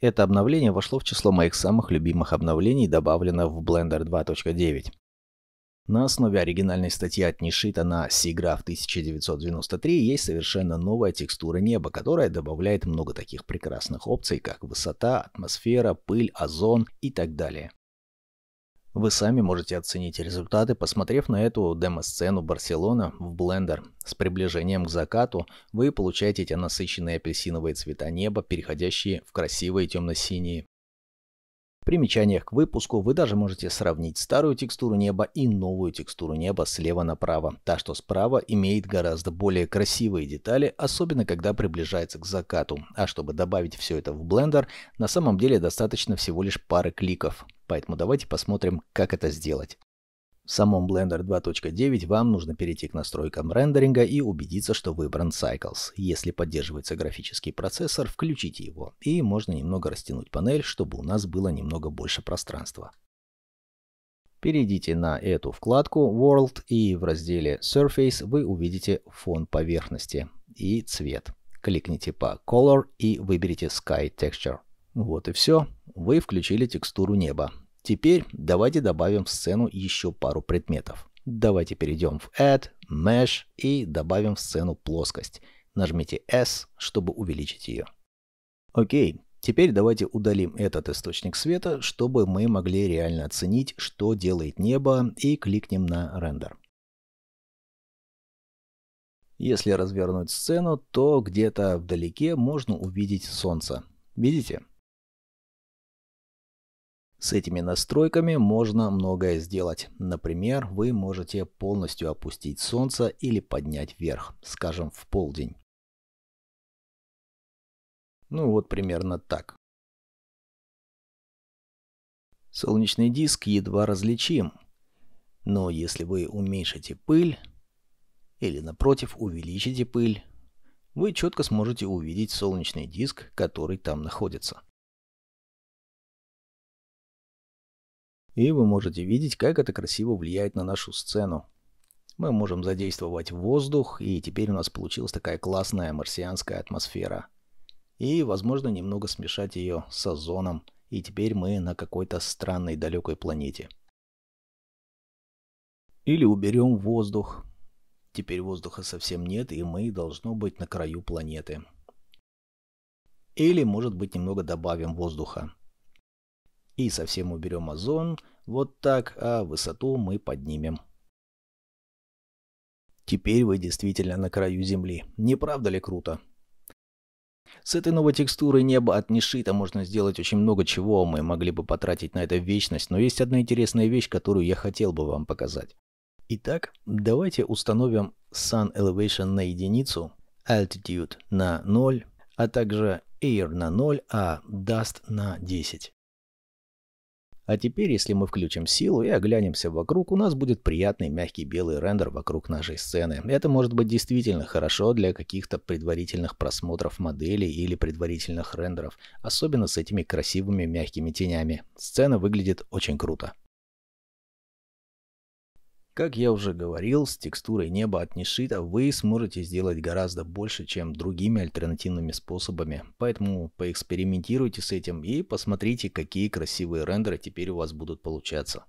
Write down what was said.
Это обновление вошло в число моих самых любимых обновлений, добавлено в Blender 2.9. На основе оригинальной статьи от Нишита на SIGGRAPH 1993 есть совершенно новая текстура неба, которая добавляет много таких прекрасных опций, как высота, атмосфера, пыль, озон и так далее. Вы сами можете оценить результаты, посмотрев на эту демо-сцену Барселона в Blender. С приближением к закату вы получаете эти насыщенные апельсиновые цвета неба, переходящие в красивые темно-синие. В примечаниях к выпуску вы даже можете сравнить старую текстуру неба и новую текстуру неба слева направо. Та, что справа, имеет гораздо более красивые детали, особенно когда приближается к закату. А чтобы добавить все это в Blender, на самом деле достаточно всего лишь пары кликов. Поэтому давайте посмотрим, как это сделать. В самом Blender 2.9 вам нужно перейти к настройкам рендеринга и убедиться, что выбран Cycles. Если поддерживается графический процессор, включите его. И можно немного растянуть панель, чтобы у нас было немного больше пространства. Перейдите на эту вкладку World и в разделе Surface вы увидите фон поверхности и цвет. Кликните по Color и выберите Sky Texture. Вот и все. Вы включили текстуру неба. Теперь давайте добавим в сцену еще пару предметов. Давайте перейдем в Add, Mesh и добавим в сцену плоскость. Нажмите S, чтобы увеличить ее. Окей, теперь давайте удалим этот источник света, чтобы мы могли реально оценить, что делает небо, и кликнем на рендер. Если развернуть сцену, то где-то вдалеке можно увидеть солнце. Видите? С этими настройками можно многое сделать. Например, вы можете полностью опустить солнце или поднять вверх, скажем, в полдень. Ну вот примерно так. Солнечный диск едва различим, но если вы уменьшите пыль или напротив увеличите пыль, вы четко сможете увидеть солнечный диск, который там находится. И вы можете видеть, как это красиво влияет на нашу сцену. Мы можем задействовать воздух, и теперь у нас получилась такая классная марсианская атмосфера. И, возможно, немного смешать ее с озоном, и теперь мы на какой-то странной далекой планете. Или уберем воздух. Теперь воздуха совсем нет, и мы должно быть на краю планеты. Или, может быть, немного добавим воздуха. И совсем уберем озон, вот так, а высоту мы поднимем. Теперь вы действительно на краю Земли. Не правда ли круто? С этой новой текстурой неба от Нишита можно сделать очень много чего, мы могли бы потратить на это вечность, но есть одна интересная вещь, которую я хотел бы вам показать. Итак, давайте установим Sun Elevation на единицу, Altitude на 0, а также Air на 0, а Dust на 10. А теперь, если мы включим силу и оглянемся вокруг, у нас будет приятный мягкий белый рендер вокруг нашей сцены. Это может быть действительно хорошо для каких-то предварительных просмотров моделей или предварительных рендеров, особенно с этими красивыми мягкими тенями. Сцена выглядит очень круто. Как я уже говорил, с текстурой неба от Нишита вы сможете сделать гораздо больше, чем другими альтернативными способами. Поэтому поэкспериментируйте с этим и посмотрите, какие красивые рендеры теперь у вас будут получаться.